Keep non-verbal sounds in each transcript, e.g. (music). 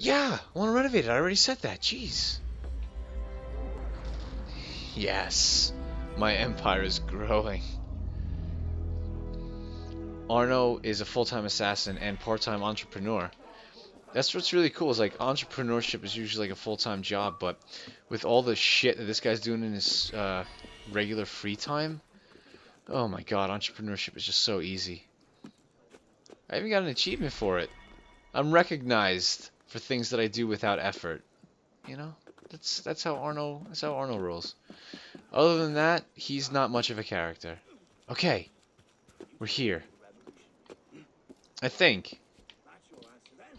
Yeah, I want to renovate it. I already said that. Jeez. Yes. My empire is growing. Arno is a full-time assassin and part-time entrepreneur. That's what's really cool is like entrepreneurship is usually like a full-time job, but with all the shit that this guy's doing in his uh, regular free time, oh my god, entrepreneurship is just so easy. I even got an achievement for it. I'm recognized for things that I do without effort. You know, that's that's how Arno that's how Arno rolls. Other than that, he's not much of a character. Okay, we're here. I think.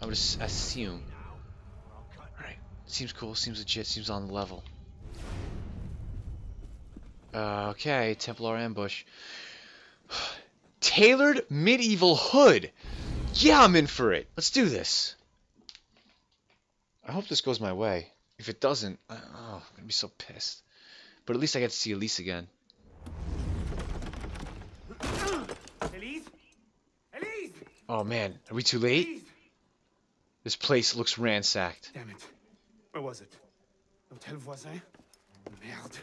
I would assume. Alright, seems cool, seems legit, seems on the level. Uh, okay, Templar ambush. (sighs) Tailored medieval hood! Yeah, I'm in for it! Let's do this! I hope this goes my way. If it doesn't, oh, I'm gonna be so pissed. But at least I get to see Elise again. Elise? Elise? Oh man, are we too late? Elise? This place looks ransacked. Damn it. Where was it? Hotel Voisin? Merde.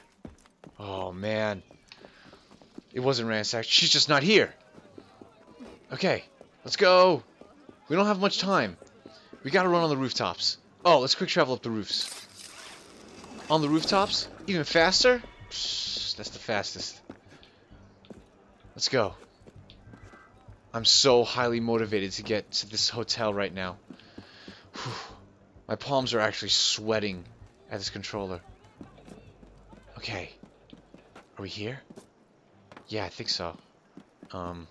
Oh man. It wasn't ransacked. She's just not here. Okay, let's go. We don't have much time. We gotta run on the rooftops. Oh, let's quick travel up the roofs. On the rooftops? Even faster? Psh, that's the fastest. Let's go. I'm so highly motivated to get to this hotel right now. Whew. My palms are actually sweating at this controller. Okay. Are we here? Yeah, I think so. Um,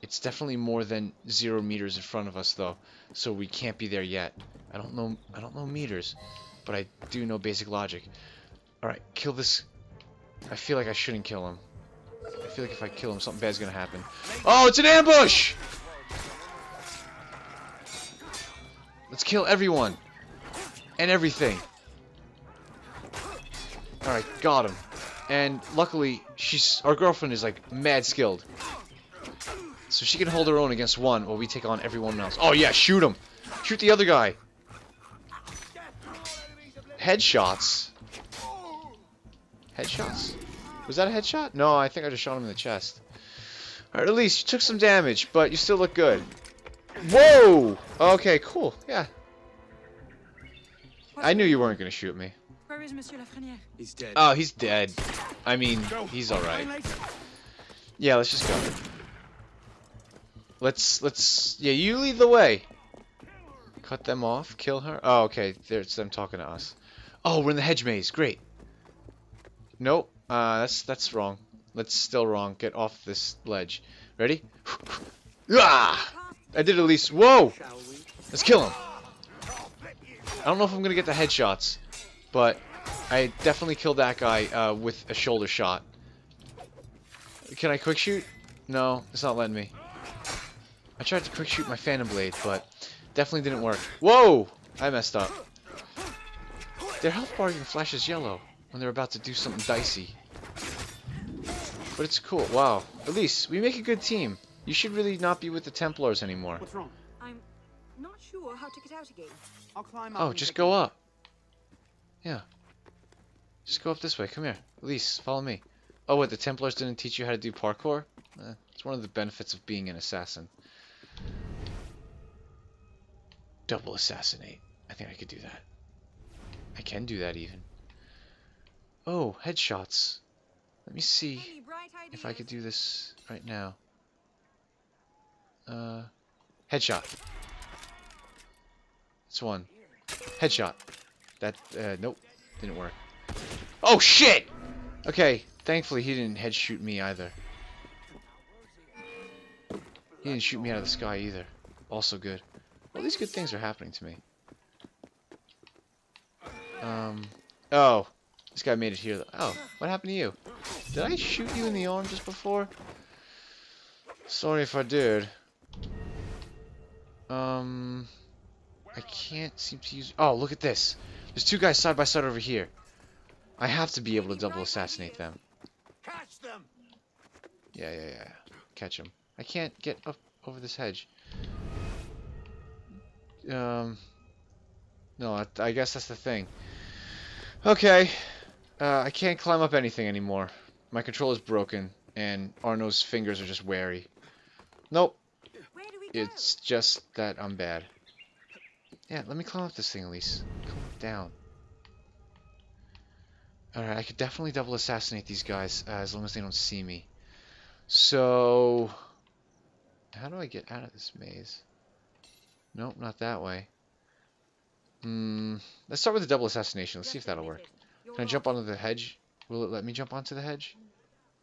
it's definitely more than zero meters in front of us, though, so we can't be there yet. I don't know. I don't know meters, but I do know basic logic. All right, kill this. I feel like I shouldn't kill him. I feel like if I kill him, something bad's gonna happen. Oh, it's an ambush! Let's kill everyone and everything. All right, got him. And luckily, she's our girlfriend is like mad skilled, so she can hold her own against one while we take on everyone else. Oh yeah, shoot him! Shoot the other guy! Headshots? Headshots? Was that a headshot? No, I think I just shot him in the chest. Alright, at least you took some damage, but you still look good. Whoa! Okay, cool. Yeah. I knew you weren't gonna shoot me. Where is Monsieur Lafreniere? He's dead. Oh, he's dead. I mean, he's alright. Yeah, let's just go. Let's, let's, yeah, you lead the way. Cut them off, kill her. Oh, okay, there's them talking to us. Oh, we're in the hedge maze, great. Nope, uh, that's, that's wrong. That's still wrong. Get off this ledge. Ready? (sighs) ah! I did at least, whoa! Let's kill him. I don't know if I'm gonna get the headshots, but I definitely killed that guy uh, with a shoulder shot. Can I quick shoot? No, it's not letting me. I tried to quick shoot my Phantom Blade, but definitely didn't work. Whoa! I messed up. Their health bar even flashes yellow when they're about to do something dicey. But it's cool. Wow. Elise, we make a good team. You should really not be with the Templars anymore. What's wrong? I'm not sure how to get out again. I'll climb up. Oh, just go up. Yeah. Just go up this way. Come here. Elise, follow me. Oh, wait, The Templars didn't teach you how to do parkour? Eh, it's one of the benefits of being an assassin. Double assassinate. I think I could do that. I can do that even. Oh, headshots. Let me see if I could do this right now. Uh, headshot. That's one. Headshot. That, uh, nope. Didn't work. Oh, shit! Okay, thankfully he didn't head shoot me either. He didn't shoot me out of the sky either. Also good. All these good things are happening to me. Um, oh. This guy made it here. Oh, what happened to you? Did I shoot you in the arm just before? Sorry if I did. Um, I can't seem to use... Oh, look at this. There's two guys side by side over here. I have to be able to double assassinate them. Catch them. Yeah, yeah, yeah. Catch them. I can't get up over this hedge. Um, No, I, I guess that's the thing. Okay. Uh, I can't climb up anything anymore. My control is broken, and Arno's fingers are just wary. Nope. Where do we go? It's just that I'm bad. Yeah, let me climb up this thing, Elise. Come down. Alright, I could definitely double assassinate these guys uh, as long as they don't see me. So... How do I get out of this maze? Nope, not that way. Hmm. Let's start with the double assassination. Let's see if that'll work. Can I jump onto the hedge? Will it let me jump onto the hedge?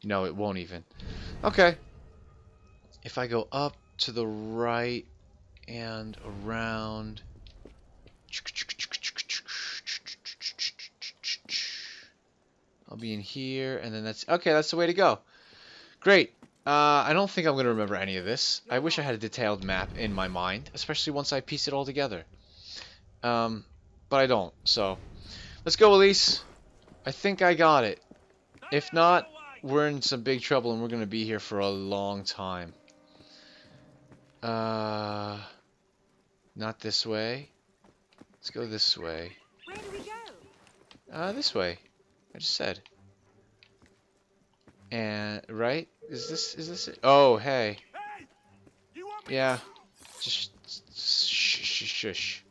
No, it won't even. Okay. If I go up to the right and around. I'll be in here, and then that's okay. That's the way to go. Great. Uh, I don't think I'm going to remember any of this. I wish I had a detailed map in my mind, especially once I piece it all together. Um, but I don't. So, let's go, Elise. I think I got it. If not, we're in some big trouble, and we're going to be here for a long time. Uh, not this way. Let's go this way. Where do we go? Uh, this way. I just said. And right? Is this is this it? Oh, hey. Hey! You want me? Yeah. Just shush, shush,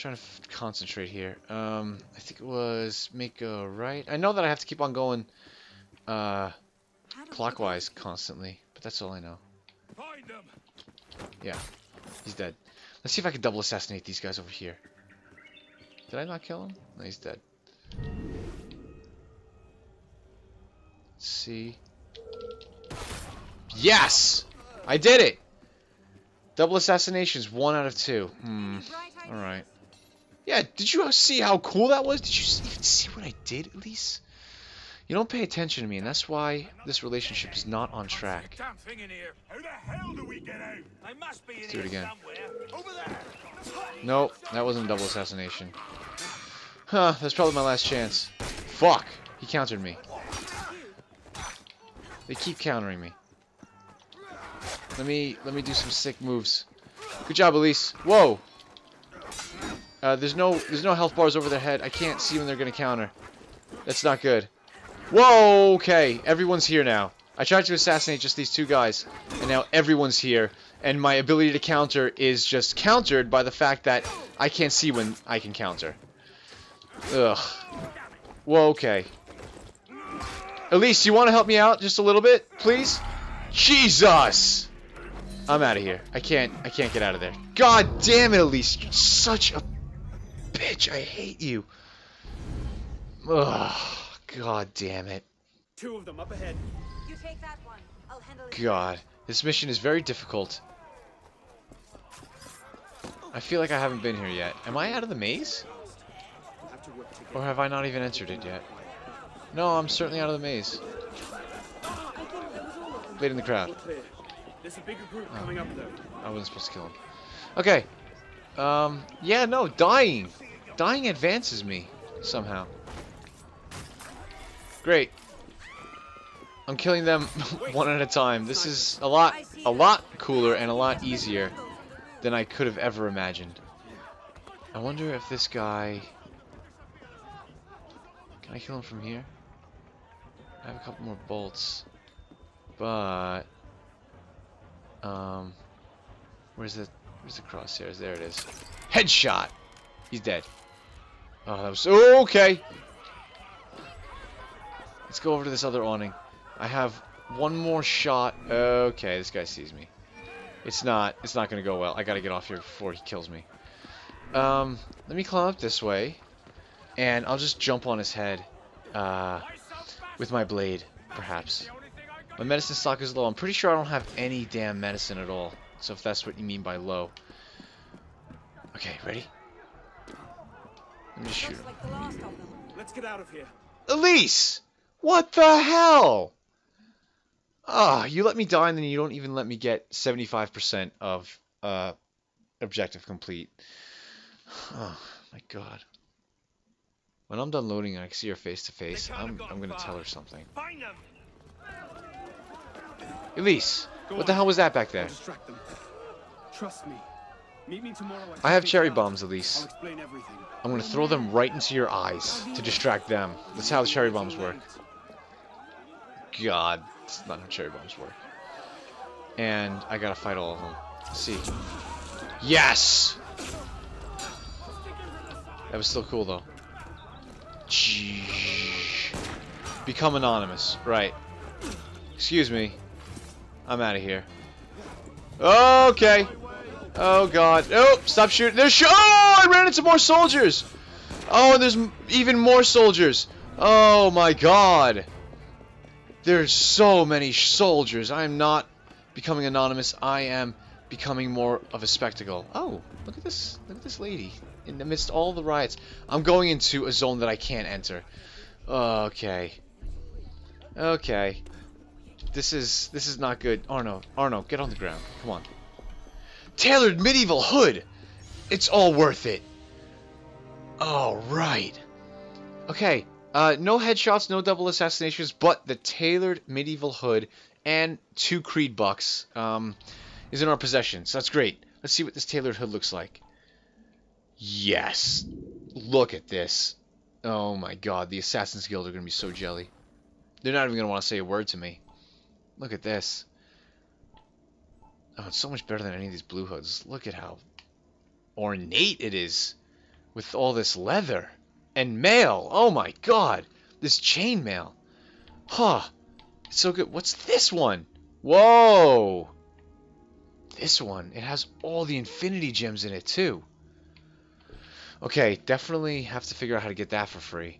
trying to f concentrate here. Um, I think it was make a right. I know that I have to keep on going uh How do we clockwise constantly, but that's all I know. Find them. Yeah. He's dead. Let's see if I can double assassinate these guys over here. Did I not kill him? No, he's dead. Let's see. Yes! I did it! Double assassinations, one out of two. Hmm. get bright ideas? Alright. Yeah, did you see how cool that was? Did you even see what I did, Elise? You don't pay attention to me, and that's why this relationship is not on track. Damn thing in here. How the hell do we get out? They must be in Let's do it here again. somewhere. Over there. Nope, that wasn't a double assassination. Huh, that's probably my last chance. Fuck! He countered me. They keep countering me. Let me let me do some sick moves. Good job, Elise. Whoa! Uh, there's no there's no health bars over their head. I can't see when they're gonna counter. That's not good. Whoa! Okay, everyone's here now. I tried to assassinate just these two guys, and now everyone's here. And my ability to counter is just countered by the fact that I can't see when I can counter. Ugh. Whoa, okay. Elise, you want to help me out just a little bit, please? Jesus! I'm out of here. I can't. I can't get out of there. God damn it, Elise! You're such a bitch. I hate you. Ugh. God damn it. Two of them up ahead. You take that one. I'll handle it. God, this mission is very difficult. I feel like I haven't been here yet. Am I out of the maze? Have to work together. Or have I not even entered it yet? No, I'm certainly out of the maze. I think that was all of them. Late in the crowd. There's a bigger group coming up though. I wasn't supposed to kill him. Okay. Um, yeah, no, dying. Dying advances me, somehow. Great. I'm killing them (laughs) one at a time. This is a lot, a lot cooler and a lot easier than I could have ever imagined. I wonder if this guy... Can I kill him from here? I have a couple more bolts. But... Um... Where's the... Where's the crosshairs? There it is. Headshot! He's dead. Oh, that was... Okay! Let's go over to this other awning. I have one more shot. Okay, this guy sees me. It's not. It's not to go well. I got to get off here before he kills me. Um, let me climb up this way, and I'll just jump on his head, uh, with my blade, perhaps. My medicine stock is low. I'm pretty sure I don't have any damn medicine at all. So if that's what you mean by low. Okay, ready? Let me just shoot him. like the last of them. Let's get out of here. Elise! What the hell? Ah, you let me die and then you don't even let me get 75% of uh, objective complete. (sighs) Oh, my god. When I'm done loading and I see her face to face, They can't have I'm, I'm gonna far. tell her something. Find them. Elise! Go What the hell was that back there? Trust me. Meet me tomorrow at I have cherry Cloud. bombs at I'm gonna throw them right into your eyes to distract them. That's how the cherry bombs work. God, that's not how cherry bombs work. And I gotta fight all of them. Let's see. Yes! That was still cool though. Become anonymous. Right. Excuse me. I'm out of here. Okay. Oh god. Oh, stop shooting. There's sh Oh, I ran into more soldiers. Oh, there's even more soldiers. Oh my god. There's so many soldiers. I am not becoming anonymous. I am becoming more of a spectacle. Oh, look at this. Look at this lady. In the midst all the riots. I'm going into a zone that I can't enter. Okay. Okay. This is this is not good. Arno, Arno, get on the ground. Come on. Tailored medieval hood. It's all worth it. All right. Okay. Uh, no headshots, no double assassinations, but the tailored medieval hood and two Creed bucks um, is in our possession. So that's great. Let's see what this tailored hood looks like. Yes. Look at this. Oh my god, the Assassin's Guild are going to be so jelly. They're not even going to want to say a word to me. Look at this. Oh, it's so much better than any of these blue hoods. Look at how ornate it is with all this leather and mail. Oh my god, this chain mail. Huh. It's so good. What's this one? Whoa. This one, it has all the infinity gems in it too. Okay, definitely have to figure out how to get that for free.